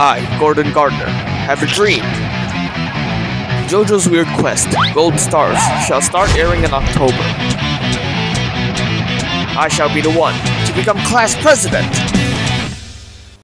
I, Gordon Gardner, have a dream. JoJo's Weird Quest Gold Stars shall start airing in October. I shall be the one to become class president.